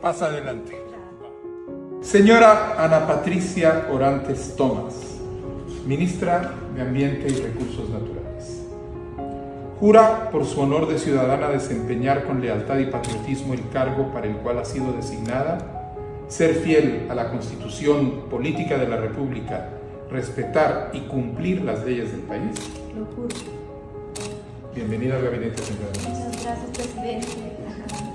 Pasa adelante. Señora Ana Patricia Orantes Tomás, Ministra de Ambiente y Recursos Naturales. Jura por su honor de ciudadana desempeñar con lealtad y patriotismo el cargo para el cual ha sido designada, ser fiel a la Constitución Política de la República, respetar y cumplir las leyes del país. Lo juro. Bienvenida al gabinete, señora. Muchas gracias, presidente.